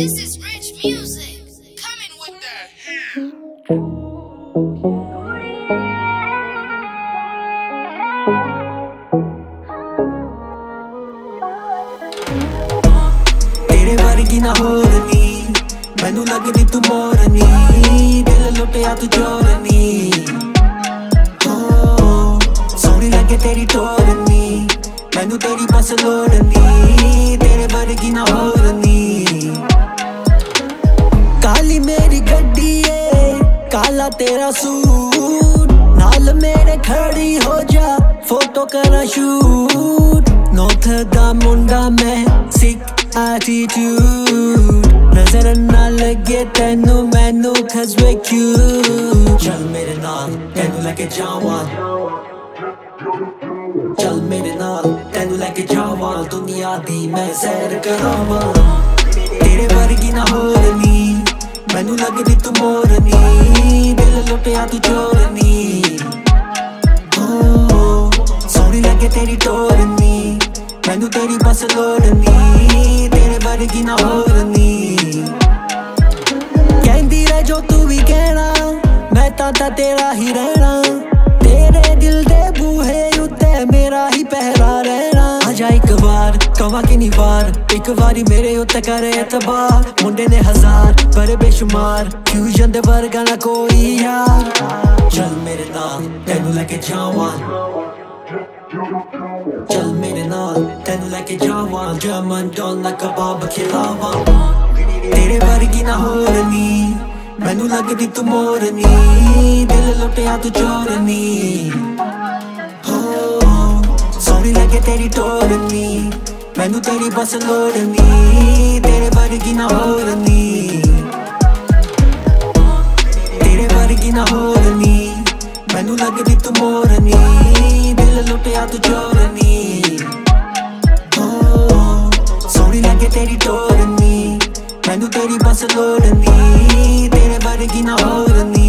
This is rich music. Coming with the hair. ਤੇਰੇ ਵਰਗੀ ਨਾ ਹੋਰ ਨੀ ਮੈਨੂੰ ਲੱਗਦੀ ਤੂੰ ਮੋਰਨੀ, ਦਿਲ ਲੁੱਟਿਆ ਤੂੰ ਜੋਰਨੀ ਸੋਹਣੀ ਲੱਗੇ ਤੇਰੀ ਟੋਰਨੀ, ਮੈਨੂੰ ਤੇਰੀ ਬਸ ਲੋੜਨੀ, ਤੇਰੇ ਵਰਗੀ ਨਾ ਹੋਰ ਨੀ ਤੇਰਾ ਸੂਟ। ਨਾਲ ਮੇਰੇ ਖੜੀ ਹੋ ਜਾ ਫੋਟੋ ਕਰਾਂ ਸ਼ੂਟ ਨੋਥ ਦਾ ਮੁੰਡਾ ਮੈਂ ਸਿੱਖ ਐਟੀਟਿਊਡ ਨਜ਼ਰ ਨਾ ਲੱਗੇ ਤੈਨੂੰ, ਮੈਨੂੰ cause we're cute ਚੱਲ ਮੇਰੇ ਨਾਲ, ਤੈਨੂੰ ਲੈ ਕੇ ਜਾਵਾਂ। ਚੱਲ ਮੇਰੇ ਨਾਲ, ਤੈਨੂੰ ਲੈ ਕੇ ਜਾਵਾਂ। ਦੁਨੀਆ ਦੀ ਮੈਂ ਸੈਰ ਕਰਾਵਾਂ। ਦਿਲ ਲੁੱਟਿਆ ਤੂੰ ਚੋਰਨੀ ਹੋ ਸੋਹਣੀ ਲੱਗੇ ਤੇਰੀ ਟੋਰਨੀ ਮੈਨੂੰ ਤੇਰੀ ਬਸ ਲੋੜ ਨੀ ਤੇਰੇ ਵਰਗੀ ਨਾ ਹੋਰ ਨੀ ਕਹਿੰਦੀ ਰਹਿ ਜੋ ਤੂੰ ਵੀ ਕਹਿਣਾ, ਮੈਂ ਤਾਂ ਤਾਂ ਤੇਰਾ ਹੀ ਰਹਿਣਾ। ਵਾਰ ਕਵਾਂ ਵਾਰ, ਇੱਕ ਵਾਰੀ ਮੇਰੇ ਉੱਤੇ ਕਰੇ ਇਤਬਾਰ। ਮੁੰਡੇ ਨੇ ਹਜ਼ਾਰ ਪਰ ਬੇਸ਼ੁਮਾਰ ਫਿਊਜ਼ਨ ਦੇ ਵਰਗਾ ਨਾ ਕੋਈ ਯਾਰ। ਚੱਲ ਮੇਰੇ ਨਾਲ ਤੈਨੂੰ ਲੈ ਕੇ ਜਾਵਾਂ। ਚੱਲ ਮੇਰੇ ਨਾਲ ਤੈਨੂੰ ਲੈ ਕੇ ਜਾਵਾਂ। ਜਮਨ ਡੋਲਾ ਕਬਾਬ ਖਿਲਾਵਾਂ। ਤੇਰੇ ਵਰਗੀ ਨਾ ਹੋਰ ਨੀ ਮੈਨੂੰ ਲੱਗਦੀ ਤੂੰ ਮੋਰਨੀ। ਦਿਲ ਲੁੱਟਿਆ ਤੂੰ ਚੋਰਨੀ। ਸੋਹਣੀ ਲੱਗੇ ਤੇਰੀ ਟੋਰਨੀ। ਮੈਨੂੰ ਤੇਰੀ ਬਸ ਲੋੜ ਨੀ ਤੇਰੇ ਵਰਗੀ ਨਾ ਹੋਰ ਨੀ ਤੇਰੇ ਵਰਗੀ ਨਾ ਹੋਰ ਨੀ ਮੈਨੂੰ ਲੱਗਦੀ ਤੂੰ ਮੋਰਨੀ ਦਿਲ ਲੁੱਟਿਆ ਤੂੰ ਚੋਰਨੀ ਹੋ, ਸੋਹਣੀ ਲੱਗੇ ਤੇਰੀ ਟੋਰਨੀ ਮੈਨੂੰ ਤੇਰੀ ਬਸ ਲੋੜ ਨੀ ਤੇਰੇ ਵਰਗੀ ਨਾ ਹੋਰ ਨੀ